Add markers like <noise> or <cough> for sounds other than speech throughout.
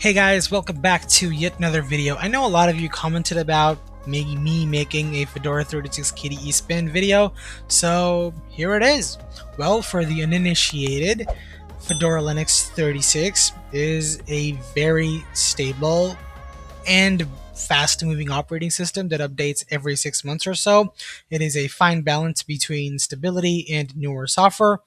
Hey guys, welcome back to yet another video. I know a lot of you commented about maybe me making a Fedora 36 KDE spin video, so here it is. Well, for the uninitiated, Fedora Linux 36 is a very stable and fast moving operating system that updates every six months or so. It is a fine balance between stability and newer software.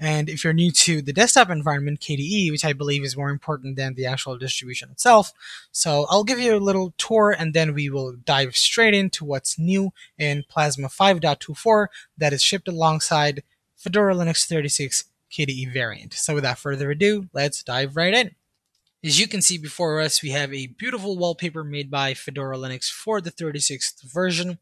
And if you're new to the desktop environment, KDE, which I believe is more important than the actual distribution itself, so I'll give you a little tour and then we will dive straight into what's new in Plasma 5.24 that is shipped alongside Fedora Linux 36 KDE variant. So without further ado, let's dive right in. As you can see before us, we have a beautiful wallpaper made by Fedora Linux for the 36th version.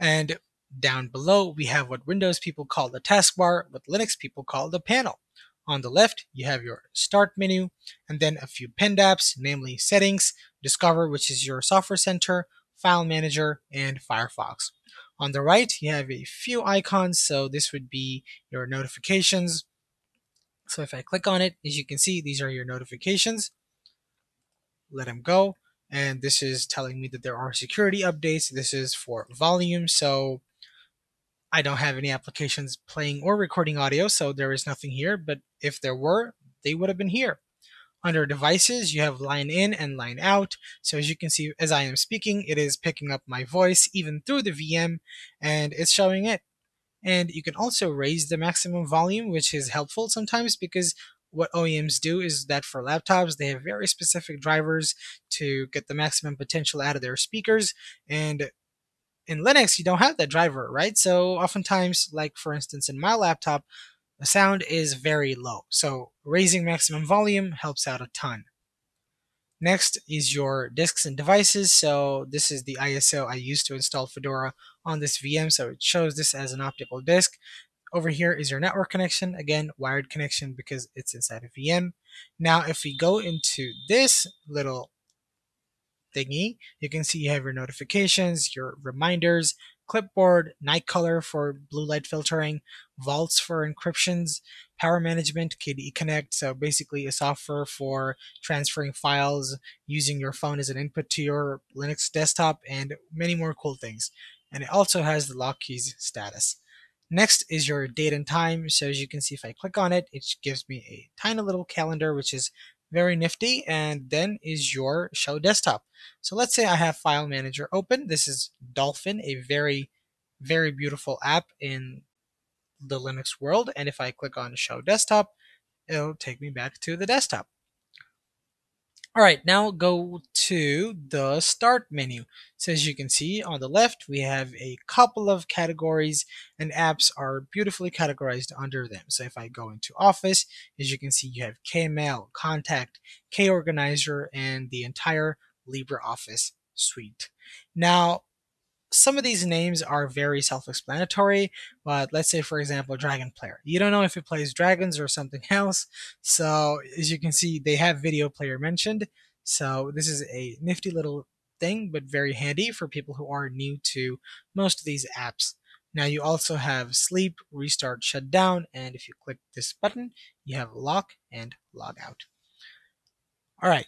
And down below, we have what Windows people call the taskbar, what Linux people call the panel. On the left, you have your Start menu, and then a few pinned apps, namely Settings, Discover, which is your Software Center, File Manager, and Firefox. On the right, you have a few icons, so this would be your notifications. So if I click on it, as you can see, these are your notifications. Let them go. And this is telling me that there are security updates. This is for volume, so I don't have any applications playing or recording audio, so there is nothing here, but if there were, they would have been here. Under devices, you have line in and line out. So as you can see, as I am speaking, it is picking up my voice even through the VM and it's showing it. And you can also raise the maximum volume, which is helpful sometimes because what OEMs do is that for laptops, they have very specific drivers to get the maximum potential out of their speakers. And in Linux, you don't have that driver, right? So oftentimes, like for instance, in my laptop, the sound is very low. So raising maximum volume helps out a ton. Next is your disks and devices. So this is the ISO I used to install Fedora on this VM. So it shows this as an optical disk. Over here is your network connection. Again, wired connection because it's inside a VM. Now, if we go into this little thingy. You can see you have your notifications, your reminders, clipboard, night color for blue light filtering, vaults for encryptions, power management, KDE Connect, so basically a software for transferring files using your phone as an input to your Linux desktop, and many more cool things. And it also has the lock keys status. Next is your date and time. So as you can see, if I click on it, it gives me a tiny little calendar, which is very nifty. And then is your show desktop. So let's say I have File Manager open. This is Dolphin, a very, very beautiful app in the Linux world. And if I click on Show Desktop, it'll take me back to the desktop. All right, now go to the Start menu. So as you can see on the left, we have a couple of categories and apps are beautifully categorized under them. So if I go into Office, as you can see, you have KMail, Kontact, K-Organizer, and the entire LibreOffice suite. Now, some of these names are very self-explanatory, but let's say, for example, Dragon Player. You don't know if it plays dragons or something <laughs> else. So as you can see, they have video player mentioned. So this is a nifty little thing, but very handy for people who are new to most of these apps. Now you also have sleep, restart, shut down, and if you click this button, you have lock and log out. All right,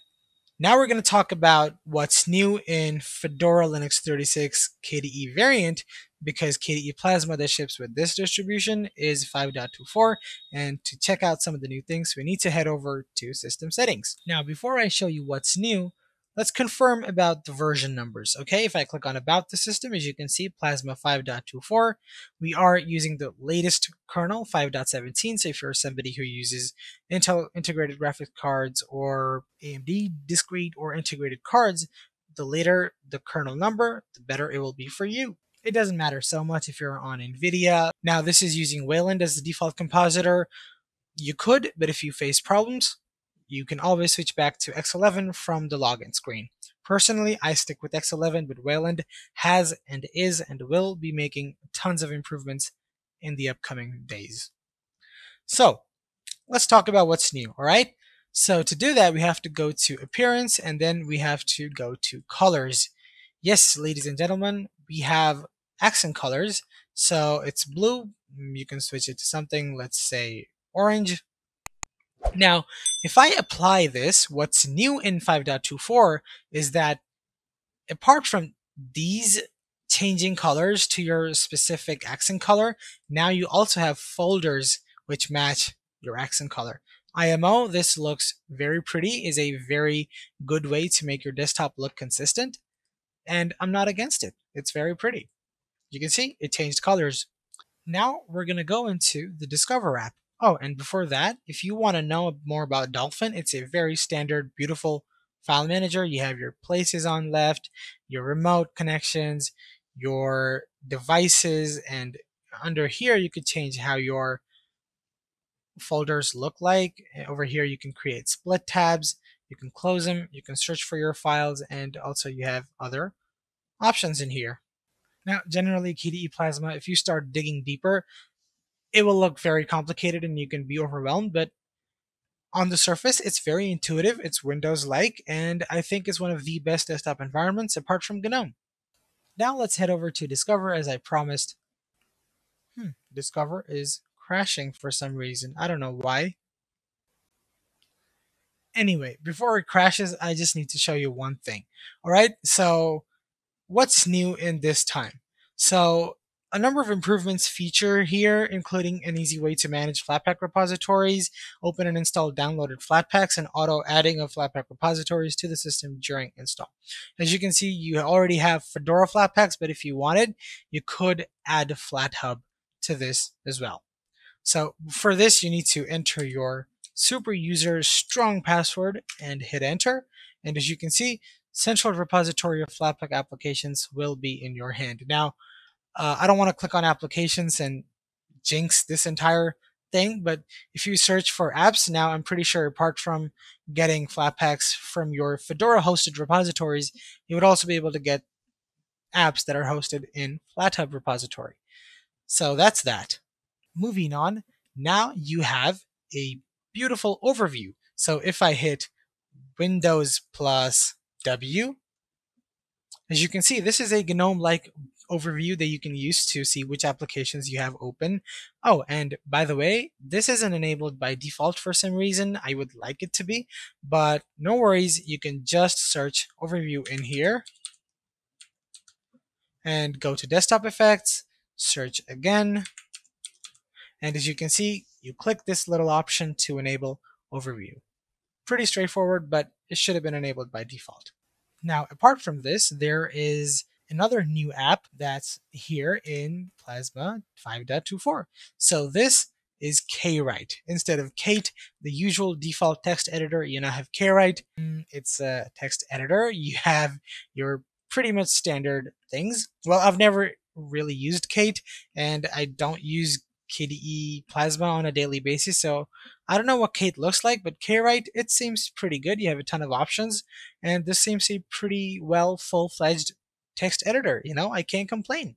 now we're going to talk about what's new in Fedora Linux 36 KDE variant because KDE Plasma that ships with this distribution is 5.24 and to check out some of the new things we need to head over to system settings. Now before I show you what's new, Let's confirm about the version numbers. Okay, if I click on About the System, as you can see, Plasma 5.24, we are using the latest kernel, 5.17. So if you're somebody who uses Intel integrated graphics cards or AMD discrete or integrated cards, the later the kernel number, the better it will be for you. It doesn't matter so much if you're on NVIDIA. Now, this is using Wayland as the default compositor. You could, but if you face problems, you can always switch back to X11 from the login screen. Personally, I stick with X11, but Wayland has and is and will be making tons of improvements in the upcoming days. So, let's talk about what's new, alright? So to do that, we have to go to Appearance and then we have to go to Colors. Yes, ladies and gentlemen, we have accent colors. So it's blue. You can switch it to something, let's say orange Now, if I apply this, what's new in 5.24 is that apart from these changing colors to your specific accent color, now you also have folders which match your accent color. IMO, this looks very pretty, is a very good way to make your desktop look consistent, and I'm not against it. It's very pretty. You can see it changed colors. Now we're going to go into the Discover app. Oh, and before that, if you want to know more about Dolphin, it's a very standard, beautiful file manager. You have your places on left, your remote connections, your devices, and under here you could change how your folders look like. Over here you can create split tabs, you can close them, you can search for your files, and also you have other options in here. Now, generally, KDE Plasma, if you start digging deeper, it will look very complicated and you can be overwhelmed, but on the surface, it's very intuitive, it's Windows-like, and I think it's one of the best desktop environments apart from GNOME. Now let's head over to Discover as I promised. Hmm, Discover is crashing for some reason. I don't know why. Anyway, before it crashes, I just need to show you one thing. Alright, so what's new in this time? So a number of improvements feature here, including an easy way to manage Flatpak repositories, open and install downloaded Flatpaks, and auto adding of Flatpak repositories to the system during install. As you can see, you already have Fedora Flatpaks, but if you wanted, you could add FlatHub to this as well. So for this, you need to enter your super user strong password and hit enter. And as you can see, central repository of Flatpak applications will be in your hand. Now, uh, I don't want to click on applications and jinx this entire thing, but if you search for apps now, I'm pretty sure apart from getting Flatpaks from your Fedora hosted repositories, you would also be able to get apps that are hosted in FlatHub repository. So that's that. Moving on, now you have a beautiful overview. So if I hit Windows plus W, as you can see, this is a GNOME-like overview that you can use to see which applications you have open. Oh, and by the way, this isn't enabled by default for some reason. I would like it to be, but no worries. You can just search overview in here and go to desktop effects, search again. And as you can see, you click this little option to enable overview. Pretty straightforward, but it should have been enabled by default. Now, apart from this, there is another new app that's here in Plasma 5.24. So this is KWrite. Instead of Kate, the usual default text editor, you now have KWrite. Mm, it's a text editor. You have your pretty much standard things. Well, I've never really used Kate, and I don't use KDE Plasma on a daily basis, so I don't know what Kate looks like, but KWrite, it seems pretty good. You have a ton of options, and this seems a pretty well full-fledged text editor. You know, I can't complain.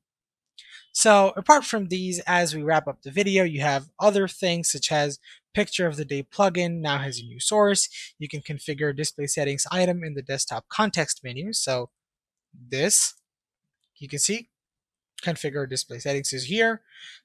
So apart from these, as we wrap up the video, you have other things such as picture of the day plugin now has a new source. You can configure display settings item in the desktop context menu. So this, you can see, configure display settings is here.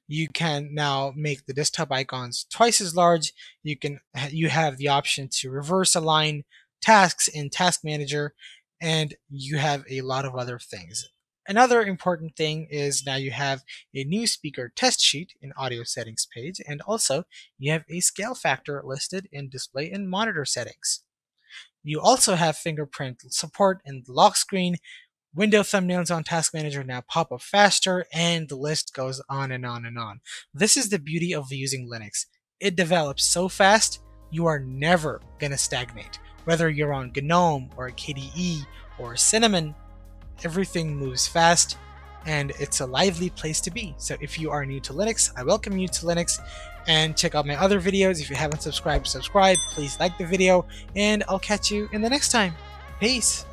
You can now make the desktop icons twice as large. You can you have the option to reverse align tasks in Task Manager and you have a lot of other things. Another important thing is now you have a new speaker test sheet in audio settings page, and also you have a scale factor listed in display and monitor settings. You also have fingerprint support in the lock screen, window thumbnails on Task Manager now pop up faster, and the list goes on and on and on. This is the beauty of using Linux. It develops so fast, you are never going to stagnate. Whether you're on GNOME or KDE or Cinnamon, everything moves fast and it's a lively place to be. So if you are new to Linux, I welcome you to Linux and check out my other videos. If you haven't subscribed, subscribe. Please like the video and I'll catch you in the next time. Peace.